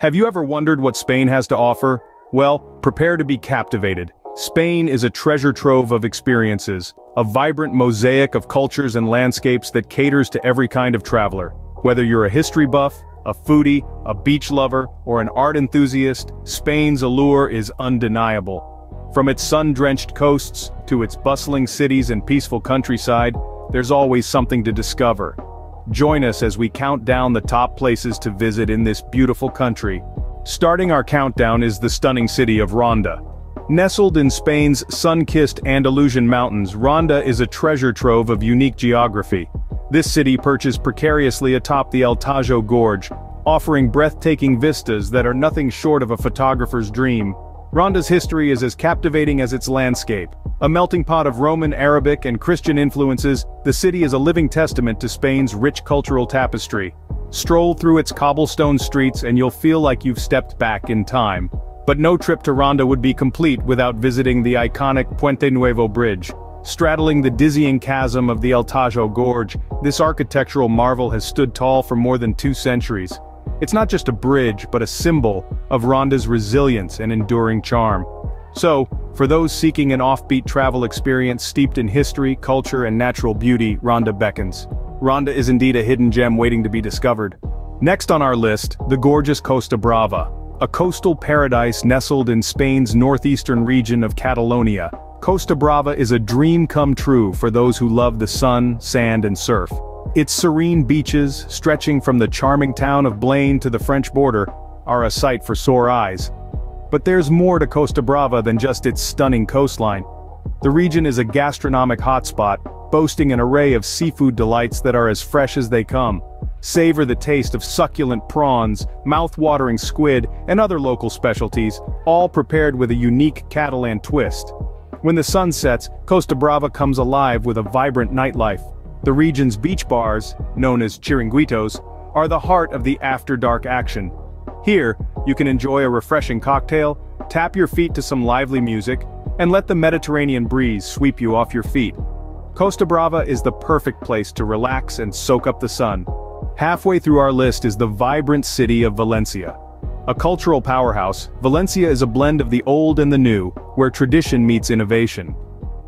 Have you ever wondered what Spain has to offer? Well, prepare to be captivated. Spain is a treasure trove of experiences, a vibrant mosaic of cultures and landscapes that caters to every kind of traveler. Whether you're a history buff, a foodie, a beach lover, or an art enthusiast, Spain's allure is undeniable. From its sun-drenched coasts, to its bustling cities and peaceful countryside, there's always something to discover. Join us as we count down the top places to visit in this beautiful country. Starting our countdown is the stunning city of Ronda. Nestled in Spain's sun-kissed Andalusian mountains, Ronda is a treasure trove of unique geography. This city perches precariously atop the El Tajo Gorge, offering breathtaking vistas that are nothing short of a photographer's dream. Ronda's history is as captivating as its landscape. A melting pot of Roman, Arabic, and Christian influences, the city is a living testament to Spain's rich cultural tapestry. Stroll through its cobblestone streets and you'll feel like you've stepped back in time. But no trip to Ronda would be complete without visiting the iconic Puente Nuevo Bridge. Straddling the dizzying chasm of the El Tajo Gorge, this architectural marvel has stood tall for more than two centuries. It's not just a bridge, but a symbol of Ronda's resilience and enduring charm. So, for those seeking an offbeat travel experience steeped in history, culture and natural beauty, Ronda beckons. Ronda is indeed a hidden gem waiting to be discovered. Next on our list, the gorgeous Costa Brava. A coastal paradise nestled in Spain's northeastern region of Catalonia, Costa Brava is a dream come true for those who love the sun, sand and surf. Its serene beaches, stretching from the charming town of Blanes to the French border, are a sight for sore eyes. But there's more to Costa Brava than just its stunning coastline. The region is a gastronomic hotspot, boasting an array of seafood delights that are as fresh as they come. Savor the taste of succulent prawns, mouth-watering squid, and other local specialties, all prepared with a unique Catalan twist. When the sun sets, Costa Brava comes alive with a vibrant nightlife. The region's beach bars, known as chiringuitos, are the heart of the after-dark action. Here, you can enjoy a refreshing cocktail, tap your feet to some lively music, and let the Mediterranean breeze sweep you off your feet. Costa Brava is the perfect place to relax and soak up the sun. Halfway through our list is the vibrant city of Valencia. A cultural powerhouse, Valencia is a blend of the old and the new, where tradition meets innovation.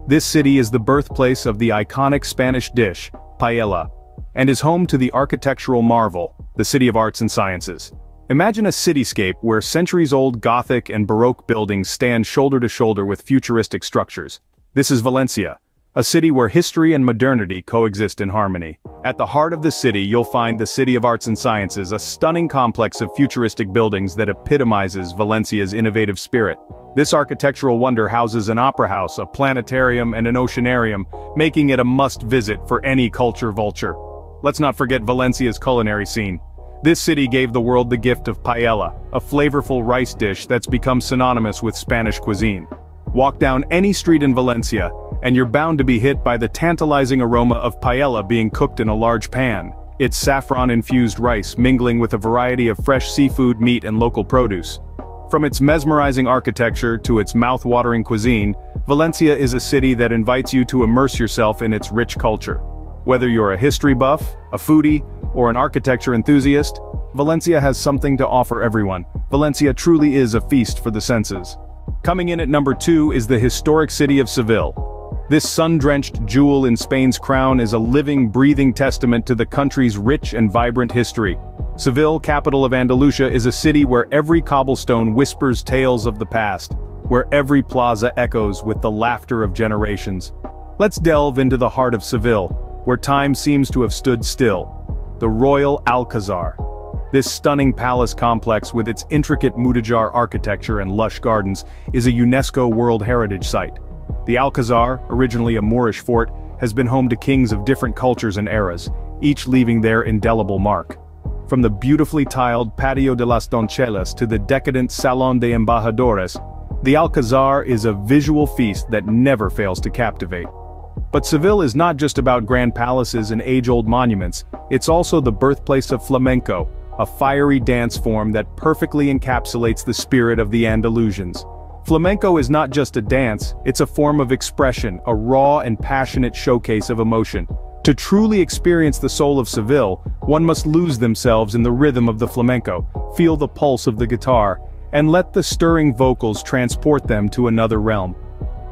This city is the birthplace of the iconic Spanish dish, paella, and is home to the architectural marvel, the City of Arts and Sciences. Imagine a cityscape where centuries-old Gothic and Baroque buildings stand shoulder to shoulder with futuristic structures. This is Valencia, a city where history and modernity coexist in harmony. At the heart of the city you'll find the City of Arts and Sciences, a stunning complex of futuristic buildings that epitomizes Valencia's innovative spirit. This architectural wonder houses an opera house, a planetarium and an oceanarium, making it a must-visit for any culture vulture. Let's not forget Valencia's culinary scene. This city gave the world the gift of paella, a flavorful rice dish that's become synonymous with Spanish cuisine. Walk down any street in Valencia, and you're bound to be hit by the tantalizing aroma of paella being cooked in a large pan, its saffron-infused rice mingling with a variety of fresh seafood, meat and local produce. From its mesmerizing architecture to its mouth-watering cuisine, Valencia is a city that invites you to immerse yourself in its rich culture. Whether you're a history buff, a foodie, or an architecture enthusiast, Valencia has something to offer everyone. Valencia truly is a feast for the senses. Coming in at number 2 is the historic city of Seville. This sun-drenched jewel in Spain's crown is a living, breathing testament to the country's rich and vibrant history. Seville, capital of Andalusia, is a city where every cobblestone whispers tales of the past, where every plaza echoes with the laughter of generations. Let's delve into the heart of Seville, where time seems to have stood still the Royal Alcazar. This stunning palace complex with its intricate mudéjar architecture and lush gardens is a UNESCO World Heritage Site. The Alcazar, originally a Moorish fort, has been home to kings of different cultures and eras, each leaving their indelible mark. From the beautifully tiled Patio de las Doncellas to the decadent Salón de Embajadores, the Alcazar is a visual feast that never fails to captivate. But Seville is not just about grand palaces and age-old monuments, it's also the birthplace of flamenco, a fiery dance form that perfectly encapsulates the spirit of the Andalusians. Flamenco is not just a dance, it's a form of expression, a raw and passionate showcase of emotion. To truly experience the soul of Seville, one must lose themselves in the rhythm of the flamenco, feel the pulse of the guitar, and let the stirring vocals transport them to another realm.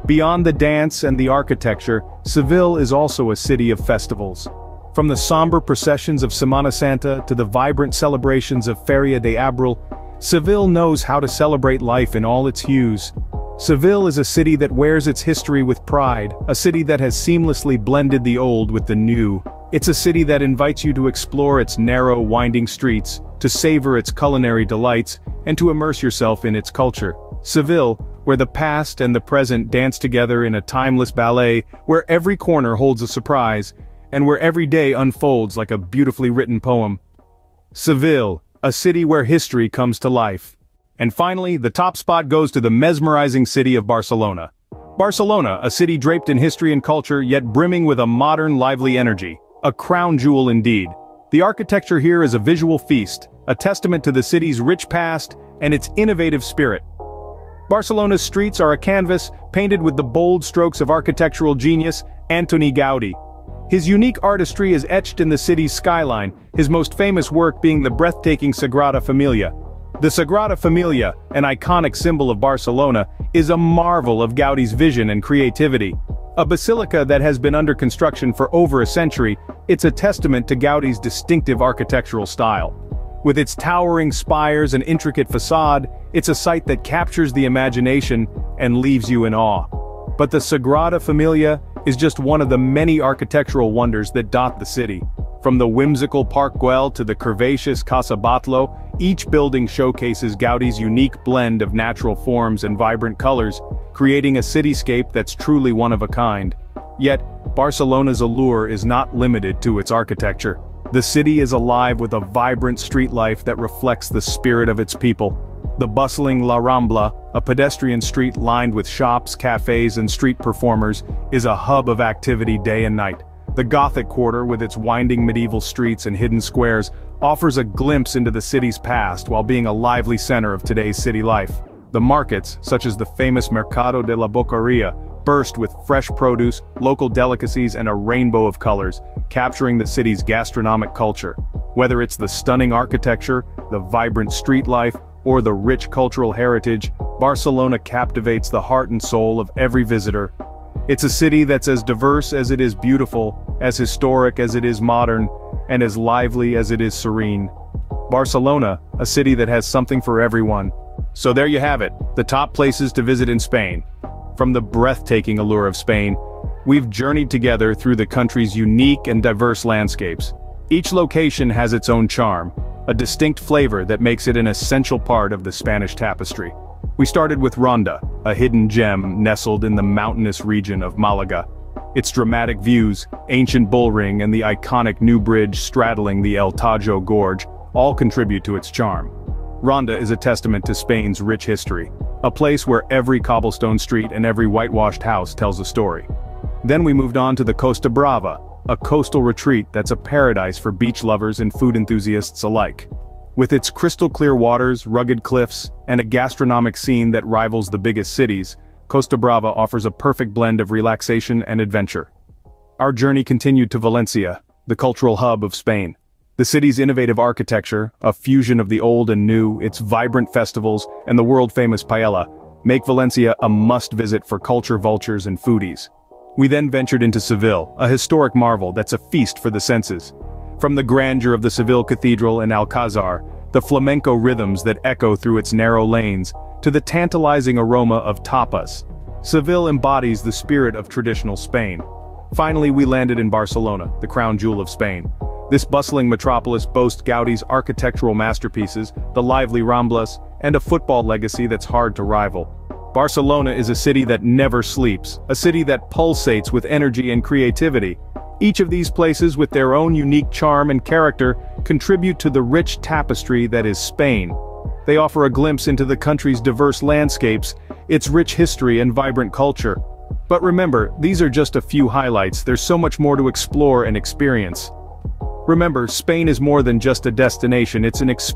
Beyond the dance and the architecture, Seville is also a city of festivals. From the somber processions of Semana Santa to the vibrant celebrations of Feria de Abril, Seville knows how to celebrate life in all its hues. Seville is a city that wears its history with pride, a city that has seamlessly blended the old with the new. It's a city that invites you to explore its narrow, winding streets, to savor its culinary delights, and to immerse yourself in its culture. Seville, where the past and the present dance together in a timeless ballet, where every corner holds a surprise, and where every day unfolds like a beautifully written poem. Seville, a city where history comes to life. And finally, the top spot goes to the mesmerizing city of Barcelona. Barcelona, a city draped in history and culture yet brimming with a modern lively energy. A crown jewel indeed. The architecture here is a visual feast, a testament to the city's rich past and its innovative spirit. Barcelona's streets are a canvas painted with the bold strokes of architectural genius, Antoni Gaudi. His unique artistry is etched in the city's skyline, his most famous work being the breathtaking Sagrada Familia. The Sagrada Familia, an iconic symbol of Barcelona, is a marvel of Gaudi's vision and creativity. A basilica that has been under construction for over a century, it's a testament to Gaudi's distinctive architectural style. With its towering spires and intricate facade, it's a site that captures the imagination and leaves you in awe. But the Sagrada Familia is just one of the many architectural wonders that dot the city. From the whimsical Park Güell to the curvaceous Casa Batlló, each building showcases Gaudi's unique blend of natural forms and vibrant colors, creating a cityscape that's truly one of a kind. Yet, Barcelona's allure is not limited to its architecture. The city is alive with a vibrant street life that reflects the spirit of its people. The bustling La Rambla, a pedestrian street lined with shops, cafes and street performers, is a hub of activity day and night. The Gothic Quarter with its winding medieval streets and hidden squares offers a glimpse into the city's past while being a lively center of today's city life. The markets, such as the famous Mercado de la Boqueria, burst with fresh produce, local delicacies and a rainbow of colors, capturing the city's gastronomic culture. Whether it's the stunning architecture, the vibrant street life, or the rich cultural heritage, Barcelona captivates the heart and soul of every visitor. It's a city that's as diverse as it is beautiful, as historic as it is modern, and as lively as it is serene. Barcelona, a city that has something for everyone, so there you have it, the top places to visit in Spain. From the breathtaking allure of Spain, we've journeyed together through the country's unique and diverse landscapes. Each location has its own charm, a distinct flavor that makes it an essential part of the Spanish tapestry. We started with Ronda, a hidden gem nestled in the mountainous region of Malaga. Its dramatic views, ancient bullring and the iconic new bridge straddling the El Tajo Gorge all contribute to its charm. Ronda is a testament to Spain's rich history, a place where every cobblestone street and every whitewashed house tells a story. Then we moved on to the Costa Brava, a coastal retreat that's a paradise for beach lovers and food enthusiasts alike. With its crystal clear waters, rugged cliffs, and a gastronomic scene that rivals the biggest cities, Costa Brava offers a perfect blend of relaxation and adventure. Our journey continued to Valencia, the cultural hub of Spain. The city's innovative architecture, a fusion of the old and new, its vibrant festivals, and the world-famous paella, make Valencia a must-visit for culture vultures and foodies. We then ventured into Seville, a historic marvel that's a feast for the senses. From the grandeur of the Seville Cathedral and Alcazar, the flamenco rhythms that echo through its narrow lanes, to the tantalizing aroma of tapas. Seville embodies the spirit of traditional Spain. Finally we landed in Barcelona, the crown jewel of Spain. This bustling metropolis boasts Gaudi's architectural masterpieces, the lively Ramblas, and a football legacy that's hard to rival. Barcelona is a city that never sleeps, a city that pulsates with energy and creativity. Each of these places with their own unique charm and character contribute to the rich tapestry that is Spain. They offer a glimpse into the country's diverse landscapes, its rich history and vibrant culture. But remember, these are just a few highlights, there's so much more to explore and experience. Remember, Spain is more than just a destination, it's an experience.